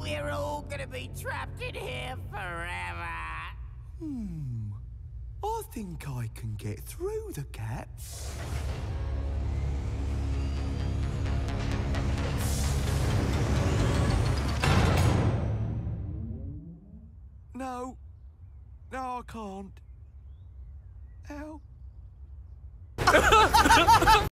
We're all gonna be trapped in here forever. Hmm. I think I can get through the gaps. No. No, I can't. Help.